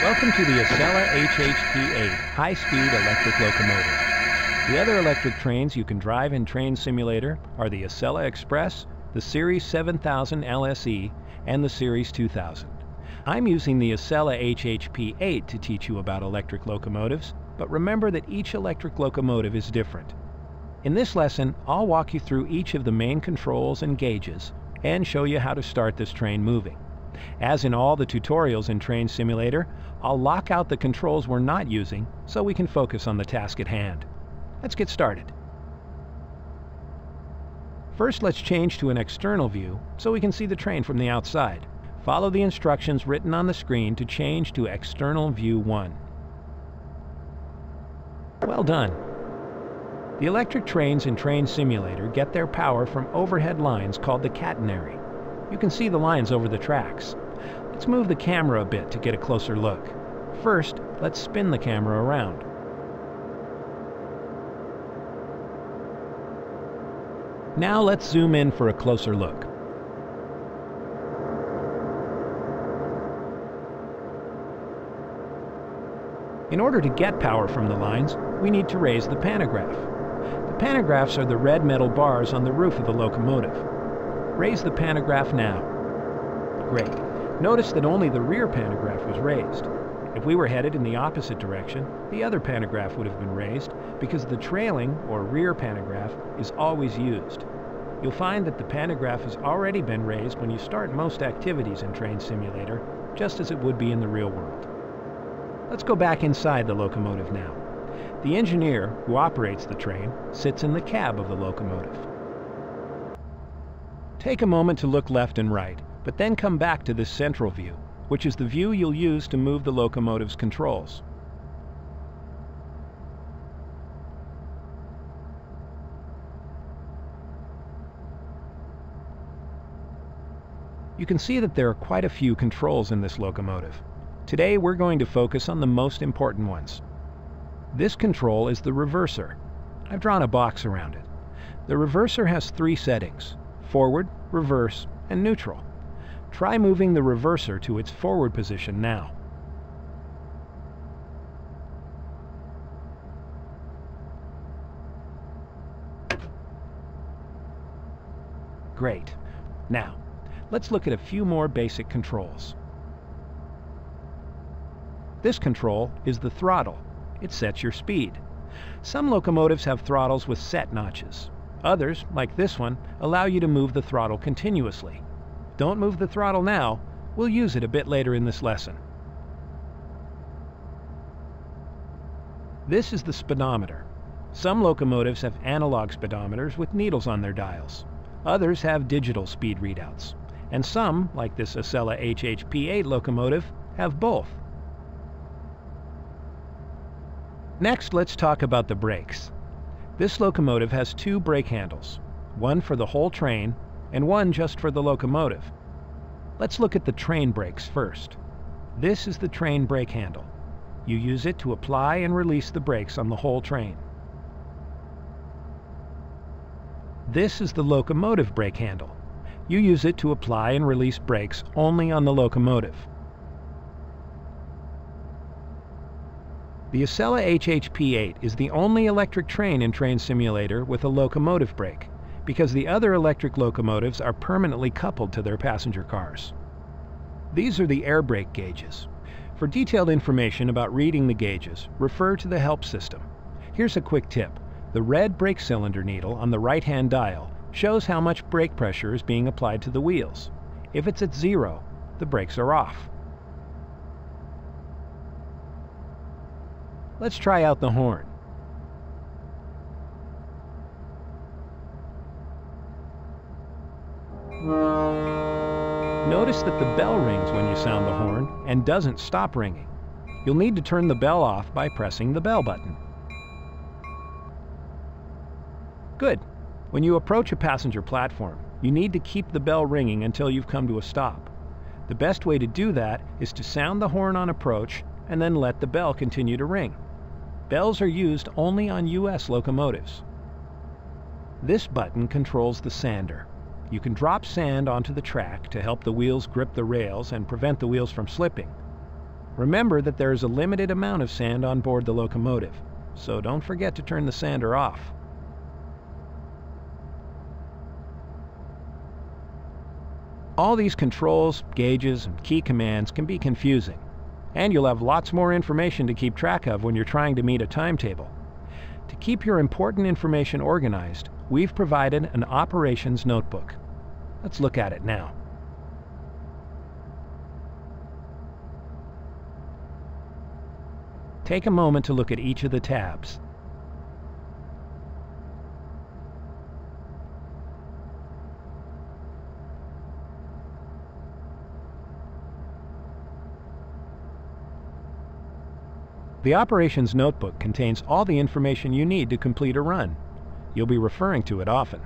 Welcome to the Acela HHP-8 high-speed electric locomotive. The other electric trains you can drive in Train Simulator are the Acela Express, the Series 7000 LSE, and the Series 2000. I'm using the Acela HHP-8 to teach you about electric locomotives, but remember that each electric locomotive is different. In this lesson, I'll walk you through each of the main controls and gauges and show you how to start this train moving. As in all the tutorials in Train Simulator, I'll lock out the controls we're not using so we can focus on the task at hand. Let's get started. First, let's change to an external view so we can see the train from the outside. Follow the instructions written on the screen to change to External View 1. Well done. The electric trains in Train Simulator get their power from overhead lines called the catenary. You can see the lines over the tracks. Let's move the camera a bit to get a closer look. First, let's spin the camera around. Now let's zoom in for a closer look. In order to get power from the lines, we need to raise the pantograph. The pantographs are the red metal bars on the roof of the locomotive. Raise the pantograph now. Great. Notice that only the rear pantograph was raised. If we were headed in the opposite direction, the other pantograph would have been raised because the trailing or rear pantograph is always used. You'll find that the pantograph has already been raised when you start most activities in Train Simulator, just as it would be in the real world. Let's go back inside the locomotive now. The engineer, who operates the train, sits in the cab of the locomotive. Take a moment to look left and right, but then come back to this central view, which is the view you'll use to move the locomotive's controls. You can see that there are quite a few controls in this locomotive. Today we're going to focus on the most important ones. This control is the reverser. I've drawn a box around it. The reverser has three settings, forward, reverse, and neutral. Try moving the reverser to its forward position now. Great. Now, let's look at a few more basic controls. This control is the throttle. It sets your speed. Some locomotives have throttles with set notches. Others, like this one, allow you to move the throttle continuously. Don't move the throttle now. We'll use it a bit later in this lesson. This is the speedometer. Some locomotives have analog speedometers with needles on their dials. Others have digital speed readouts. And some, like this Acela HHP-8 locomotive, have both. Next, let's talk about the brakes. This locomotive has two brake handles, one for the whole train and one just for the locomotive. Let's look at the train brakes first. This is the train brake handle. You use it to apply and release the brakes on the whole train. This is the locomotive brake handle. You use it to apply and release brakes only on the locomotive. The Acela HHP-8 is the only electric train in Train Simulator with a locomotive brake, because the other electric locomotives are permanently coupled to their passenger cars. These are the air brake gauges. For detailed information about reading the gauges, refer to the help system. Here's a quick tip. The red brake cylinder needle on the right-hand dial shows how much brake pressure is being applied to the wheels. If it's at zero, the brakes are off. Let's try out the horn. Notice that the bell rings when you sound the horn and doesn't stop ringing. You'll need to turn the bell off by pressing the bell button. Good. When you approach a passenger platform, you need to keep the bell ringing until you've come to a stop. The best way to do that is to sound the horn on approach and then let the bell continue to ring. Bells are used only on U.S. locomotives. This button controls the sander. You can drop sand onto the track to help the wheels grip the rails and prevent the wheels from slipping. Remember that there is a limited amount of sand on board the locomotive, so don't forget to turn the sander off. All these controls, gauges, and key commands can be confusing, and you'll have lots more information to keep track of when you're trying to meet a timetable. To keep your important information organized, we've provided an operations notebook. Let's look at it now. Take a moment to look at each of the tabs. The Operations Notebook contains all the information you need to complete a run. You'll be referring to it often.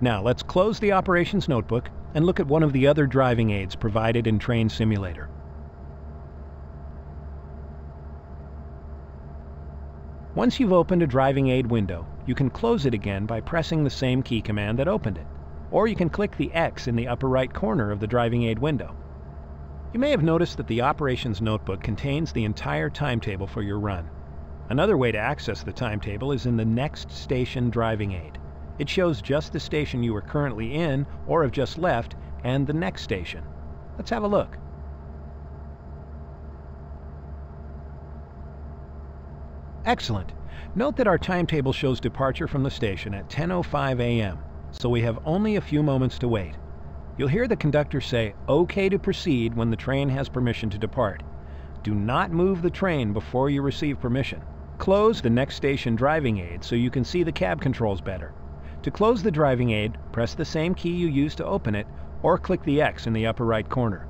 Now let's close the Operations Notebook and look at one of the other driving aids provided in Train Simulator. Once you've opened a driving aid window, you can close it again by pressing the same key command that opened it, or you can click the X in the upper right corner of the driving aid window. You may have noticed that the Operations Notebook contains the entire timetable for your run. Another way to access the timetable is in the Next Station Driving Aid. It shows just the station you are currently in or have just left and the next station. Let's have a look. Excellent. Note that our timetable shows departure from the station at 10.05 a.m., so we have only a few moments to wait. You'll hear the conductor say, OK to proceed when the train has permission to depart. Do not move the train before you receive permission. Close the next station driving aid so you can see the cab controls better. To close the driving aid, press the same key you used to open it or click the X in the upper right corner.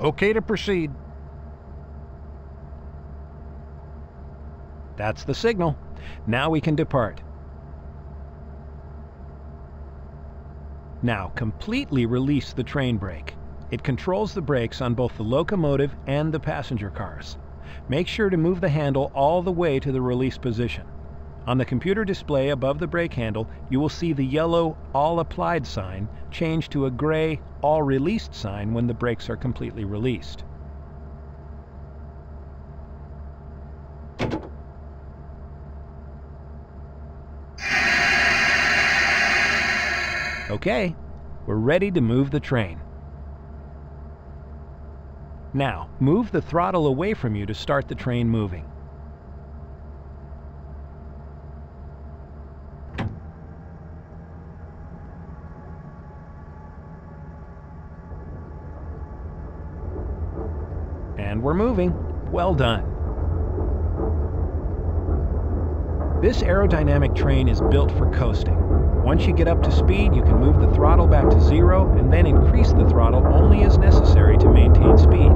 Okay to proceed. That's the signal. Now we can depart. Now completely release the train brake. It controls the brakes on both the locomotive and the passenger cars. Make sure to move the handle all the way to the release position. On the computer display above the brake handle, you will see the yellow All Applied sign change to a gray All Released sign when the brakes are completely released. Okay, we're ready to move the train. Now, move the throttle away from you to start the train moving. And we're moving. Well done. This aerodynamic train is built for coasting. Once you get up to speed, you can move the throttle back to zero and then increase the throttle only as necessary to maintain speed.